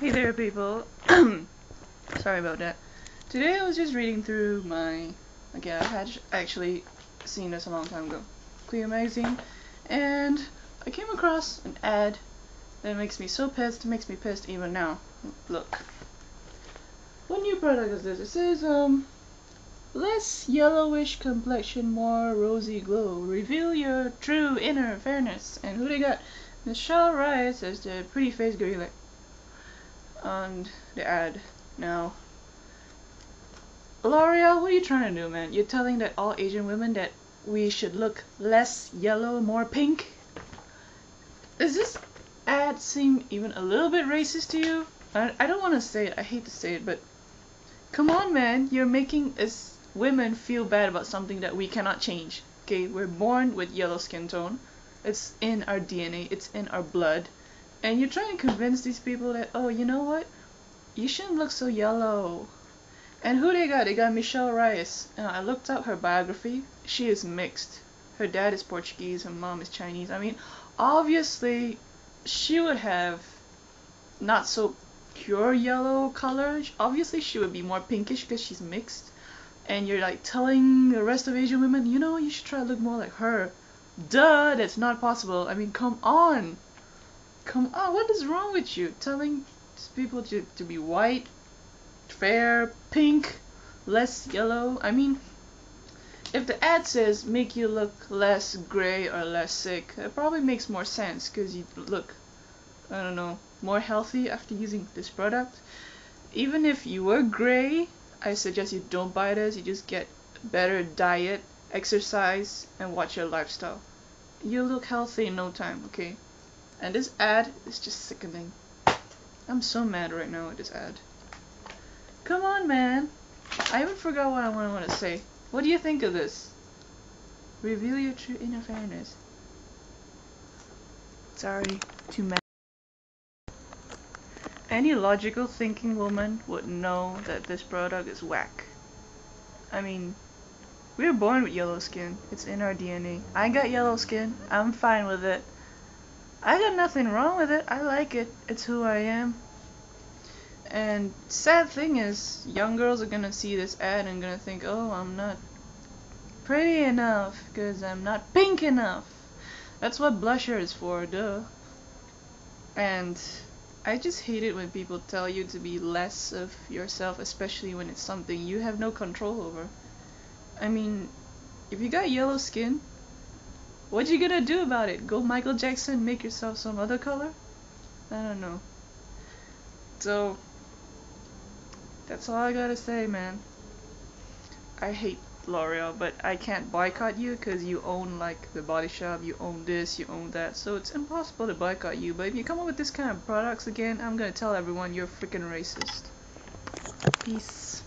Hey there, people. Sorry about that. Today I was just reading through my. Again, I had actually seen this a long time ago. Cleo magazine, and I came across an ad that makes me so pissed. It makes me pissed even now. Look. What new product is this? It says um. Less yellowish complexion, more rosy glow. Reveal your true inner fairness. And who they got? Michelle Reis as the pretty face gorilla on the ad. Now, L'Oreal, what are you trying to do, man? You're telling that all Asian women that we should look less yellow, more pink? Does this ad seem even a little bit racist to you? I, I don't want to say it, I hate to say it, but come on, man. You're making us women feel bad about something that we cannot change. Okay, we're born with yellow skin tone. It's in our DNA, it's in our blood. And you're trying to convince these people that, oh, you know what? You shouldn't look so yellow. And who they got? They got Michelle Reis. Uh, I looked up her biography. She is mixed. Her dad is Portuguese, her mom is Chinese. I mean, obviously, she would have not so pure yellow color. Obviously, she would be more pinkish because she's mixed. And you're like telling the rest of Asian women, you know, you should try to look more like her. Duh, that's not possible. I mean, come on. Come on, what is wrong with you? Telling people to, to be white, fair, pink, less yellow. I mean, if the ad says make you look less gray or less sick, it probably makes more sense because you look, I don't know, more healthy after using this product. Even if you were gray, I suggest you don't buy this. You just get better diet exercise, and watch your lifestyle. You'll look healthy in no time, okay? And this ad is just sickening. I'm so mad right now at this ad. Come on, man. I even forgot what I want to say. What do you think of this? Reveal your true inner fairness. Sorry, too mad. Any logical thinking woman would know that this product is whack. I mean, we were born with yellow skin. It's in our DNA. I got yellow skin. I'm fine with it. I got nothing wrong with it. I like it. It's who I am. And sad thing is, young girls are gonna see this ad and gonna think, oh, I'm not pretty enough because I'm not pink enough. That's what blusher is for, duh. And I just hate it when people tell you to be less of yourself, especially when it's something you have no control over. I mean, if you got yellow skin, what you gonna do about it? Go Michael Jackson, make yourself some other color? I don't know. So, that's all I gotta say, man. I hate L'Oreal, but I can't boycott you because you own like the body shop, you own this, you own that, so it's impossible to boycott you. But if you come up with this kind of products again, I'm gonna tell everyone you're freaking racist. Peace.